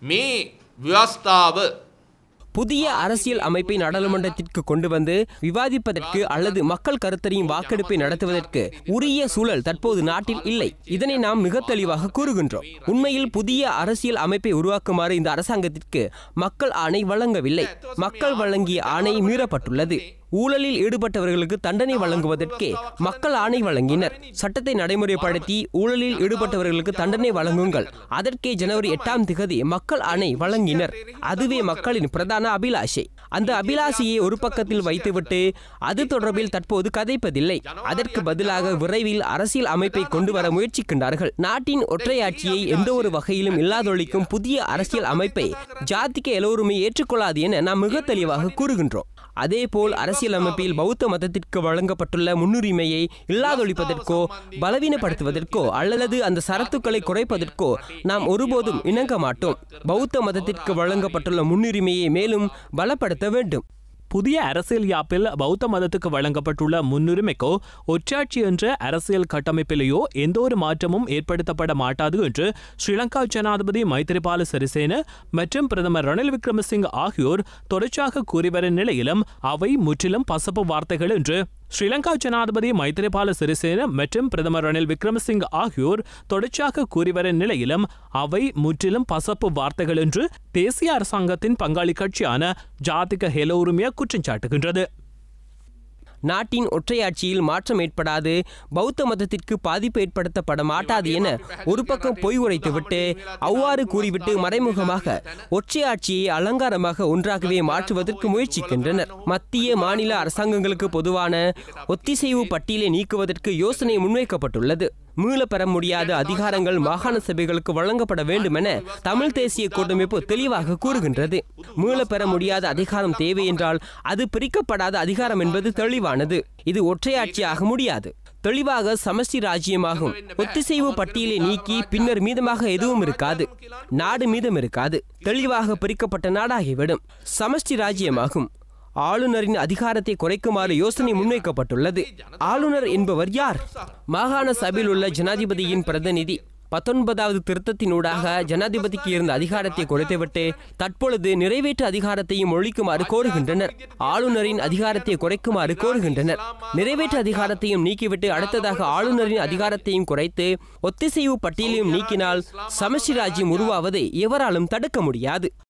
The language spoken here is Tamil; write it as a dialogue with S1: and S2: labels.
S1: மீ விவஸ்தாவு
S2: புதிய அரசியல் அமைப்பை நாடாளுமன்றத்திற்கு கொண்டு வந்து விவாதிப்பதற்கு அல்லது மக்கள் கருத்தறியும் வாக்கெடுப்பை நடத்துவதற்கு உரிய சூழல் தற்போது நாட்டில் இல்லை. இதனை நாம் மிக தெளிவாக கூறுகின்றோம். உண்மையில் புதிய அரசியல் அமைப்பை உருவாக்குமாறு இந்த அரசாங்கத்திற்கு மக்கள் ஆணை வழங்கவில்லை. மக்கள் வழங்கிய ஆணை மீறப்பட்டுள்ளது. ஊழலில் ஈடுபட்டவர்களுக்கு தண்டனை வழங்குவதற்கே மக்கள் ஆணை வழங்கினர். சட்டத்தை நடைமுறைப்படுத்தி ஊழலில் ஈடுபட்டவர்களுக்கு தண்டனை வழங்குங்கள். அதற்கே ஜனவரி எட்டாம் திகதி மக்கள் ஆணை வழங்கினர். அதுவே மக்களின் பிரதான அபிலாஷை. அந்த அபிலாஷையை ஒரு பக்கத்தில் வைத்துவிட்டு அது தொடர்பில் தற்போது கதைப்பதில்லை. அதற்கு பதிலாக விரைவில் அரசியல் அமைப்பை கொண்டு வர முயற்சிக்கின்றார்கள். நாட்டின் ஒற்றையாட்சியை எந்த ஒரு வகையிலும் இல்லாதொழிக்கும் புதிய அரசியல் அமைப்பை ஜாதிக்கு எல்லோருமே ஏற்றுக்கொள்ளாது என நாம் மிக தெளிவாக கூறுகின்றோம். அதேபோல் அரசியலமைப்பில் பௌத்த மதத்திற்கு வழங்கப்பட்டுள்ள முன்னுரிமையை இல்லாதொழிப்பதற்கோ பலவீனப்படுத்துவதற்கோ அல்லது அந்த சரத்துக்களை குறைப்பதற்கோ நாம் ஒருபோதும் இணங்க மாட்டோம். பௌத்த மதத்திற்கு வழங்கப்பட்டுள்ள முன்னுரிமையை மேலும் பலப்படுத்த வேண்டும்.
S3: புதிய அரசியல் யாப்பில் பௌத்த மதத்துக்கு வழங்கப்பட்டுள்ள முன்னுரிமைக்கோ ஒற்றாட்சி என்ற அரசியல் கட்டமைப்பிலேயோ எந்தவொரு மாற்றமும் ஏற்படுத்தப்பட மாட்டாது என்று ஸ்ரீலங்கா ஜனாதிபதி மைத்திரிபால சிறிசேன மற்றும் பிரதமர் ரணில் விக்ரமசிங் ஆகியோர் தொடர்ச்சியாக கூறி வரும் நிலையிலும் அவை முற்றிலும் பசப்பு வார்த்தைகள் என்று ஸ்ரீலங்கா ஜனாதிபதி மைத்திரிபால சிறிசேன மற்றும் பிரதமர் ரணில் விக்ரமசிங் ஆகியோர் தொடர்ச்சியாக கூறிவரும் நிலையிலும் அவை முற்றிலும் பசப்பு வார்த்தைகள் என்று தேசிய அரசாங்கத்தின் பங்காளி கட்சியான ஜாதிக ஹெல உரிமையா குற்றம் சாட்டுகின்றது
S2: நாட்டின் ஒற்றையாட்சியில் மாற்றம் ஏற்படாது பௌத்த மதத்திற்கு பாதிப்பு ஏற்படுத்தப்பட மாட்டாது என ஒரு பக்கம் பொய் உரைத்துவிட்டு அவ்வாறு கூறிவிட்டு மறைமுகமாக ஒற்றையாட்சியை அலங்காரமாக ஒன்றாகவே மாற்றுவதற்கு முயற்சிக்கின்றனர். மத்திய மாநில அரசாங்கங்களுக்கு பொதுவான ஒத்திசைவு பட்டியலை நீக்குவதற்கு யோசனை முன்வைக்கப்பட்டுள்ளது. மீள பெற முடியாத அதிகாரங்கள் மாகாண சபைகளுக்கு வழங்கப்பட வேண்டும் என தமிழ் தேசிய கூட்டமைப்பு தெளிவாக கூறுகின்றது. மீள பெற முடியாத அதிகாரம் தேவை என்றால் அது பிரிக்கப்படாத அதிகாரம் என்பது தெளிவானது. இது ஒற்றையாட்சியாக முடியாது. தெளிவாக சமஷ்டி ராஜ்யமாகும். ஒத்திசைவு பட்டியலை நீக்கி பின்னர் மீதமாக எதுவும் இருக்காது. நாடு மீதம் இருக்காது. தெளிவாக பிரிக்கப்பட்ட நாடாகிவிடும். சமஷ்டி ராஜ்யமாகும். ஆளுநரின் அதிகாரத்தை குறைக்குமாறு யோசனை முன்வைக்கப்பட்டுள்ளது. ஆளுநர் என்பவர் யார்? மாகாண சபையில் உள்ள ஜனாதிபதியின் பிரதிநிதி. பத்தொன்பதாவது திருத்தத்தினூடாக ஜனாதிபதிக்கு இருந்த அதிகாரத்தை குறைத்துவிட்டு தற்பொழுது நிறைவேற்று அதிகாரத்தையும் ஒழிக்குமாறு கோருகின்றனர். ஆளுநரின் அதிகாரத்தை குறைக்குமாறு கோருகின்றனர். நிறைவேற்று அதிகாரத்தையும் நீக்கிவிட்டு அடுத்ததாக ஆளுநரின் அதிகாரத்தையும் குறைத்து ஒத்திசைவு பட்டியலையும் நீக்கினால் சமஷ்டி ராஜ்யம் உருவாவதை எவராலும் தடுக்க முடியாது.